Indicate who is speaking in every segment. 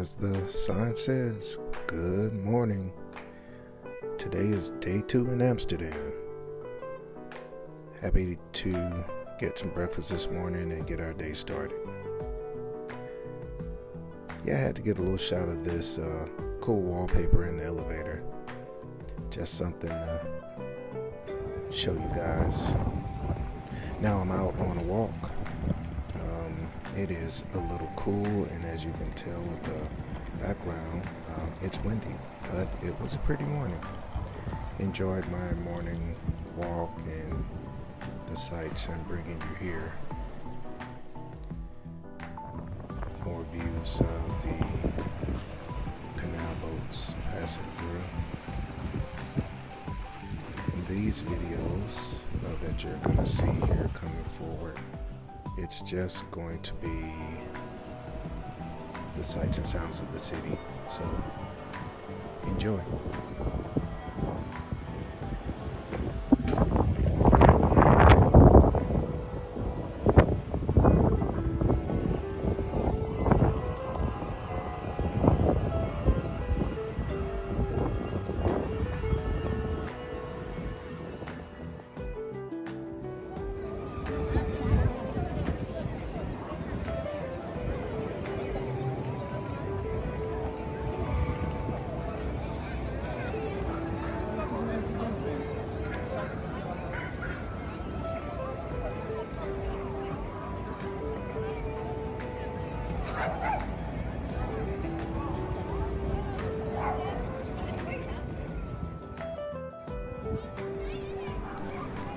Speaker 1: As the sign says, good morning. Today is day two in Amsterdam. Happy to get some breakfast this morning and get our day started. Yeah, I had to get a little shot of this uh, cool wallpaper in the elevator. Just something to show you guys. Now I'm out on a walk it is a little cool, and as you can tell with the background, um, it's windy, but it was a pretty morning. Enjoyed my morning walk and the sights I'm bringing you here. More views of the canal boats passing through. And these videos uh, that you're going to see here coming forward it's just going to be the sights and sounds of the city. So enjoy.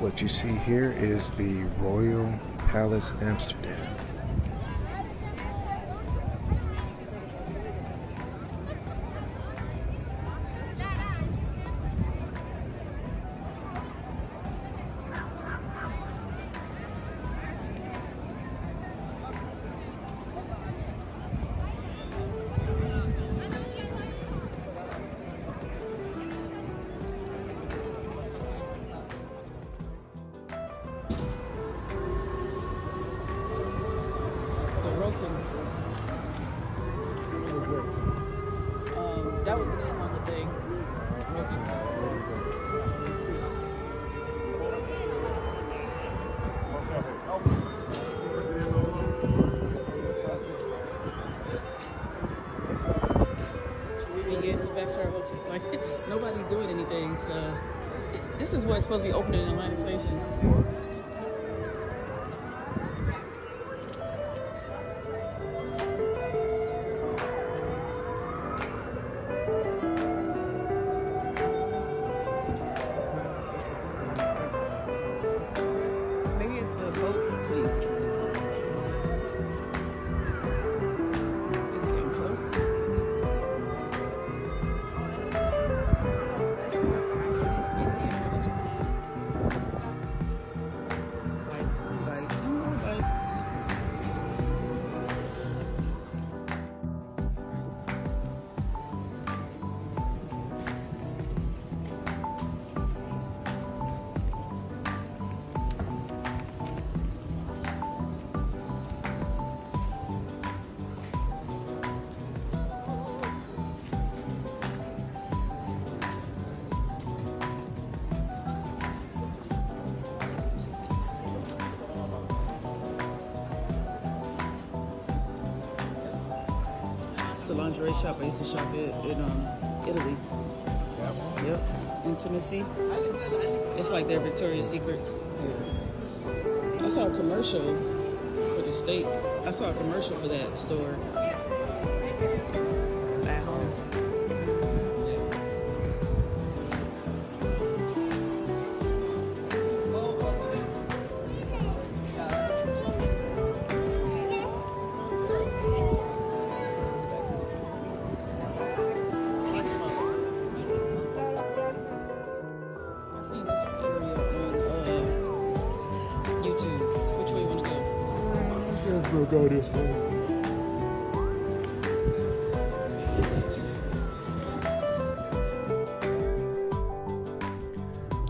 Speaker 1: What you see here is the Royal Palace Amsterdam.
Speaker 2: This is what's supposed to be opening in Atlantic Station. The lingerie shop I used to shop at in um, Italy. Yep. Intimissimi. It's like their Victoria's Secrets. I saw a commercial for the States. I saw a commercial for that store.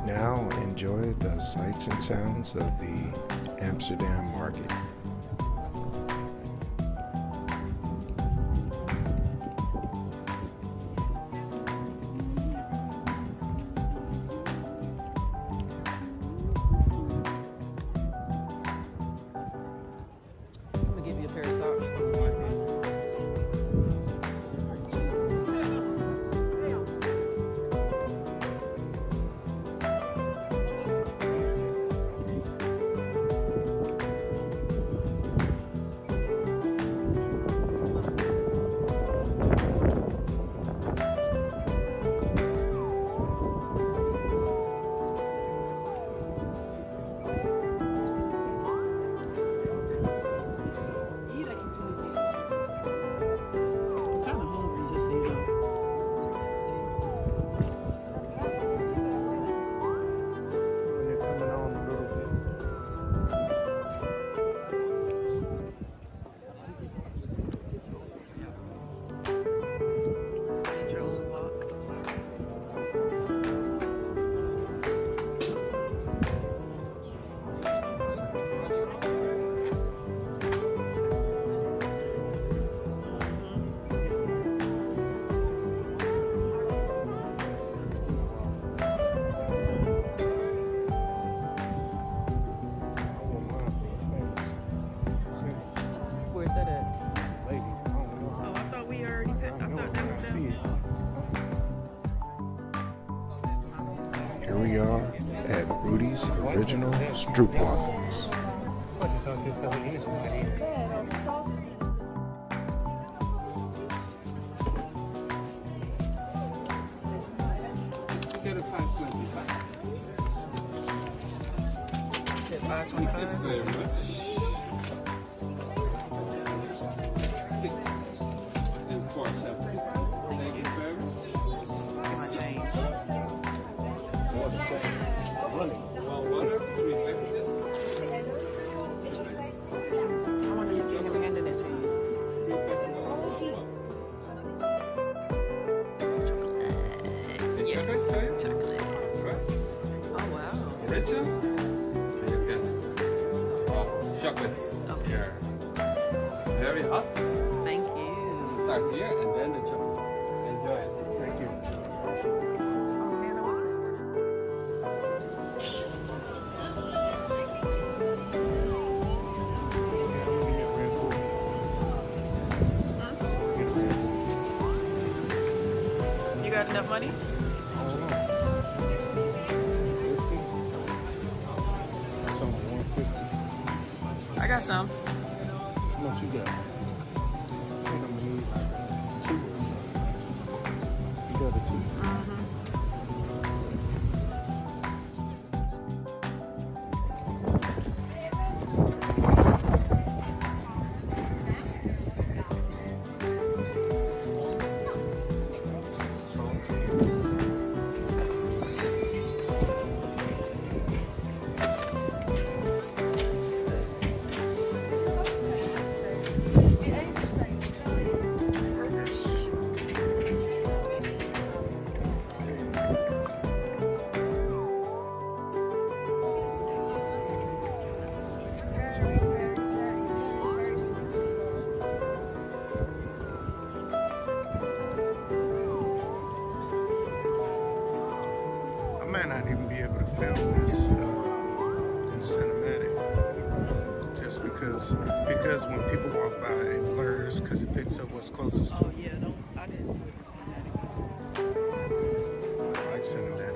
Speaker 1: Now enjoy the sights and sounds of the Amsterdam market. At Rudi's Original Stroop Waffles.
Speaker 2: Five twenty-five.
Speaker 3: very much. Chocolate, sir?
Speaker 2: Chocolate.
Speaker 3: Fresh.
Speaker 2: Oh wow.
Speaker 3: Original. And you get uh, chocolates
Speaker 2: Okay.
Speaker 3: here. Very hot.
Speaker 2: Thank you.
Speaker 3: Start here and then the chocolate.
Speaker 2: I got some.
Speaker 1: Much you got? Because because when people walk by, it blurs because it picks up what's closest to
Speaker 2: Oh yeah, don't. I didn't.
Speaker 1: I like cinematic.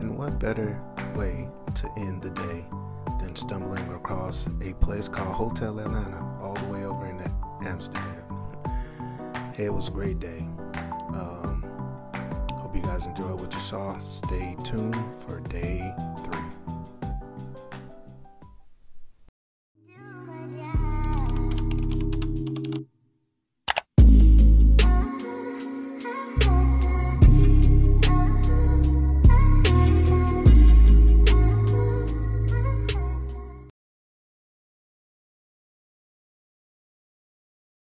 Speaker 1: And what better way to end the day than stumbling across a place called Hotel Atlanta, all the way over in Amsterdam? hey, it was a great day. Um, hope you guys enjoyed what you saw. Stay tuned for day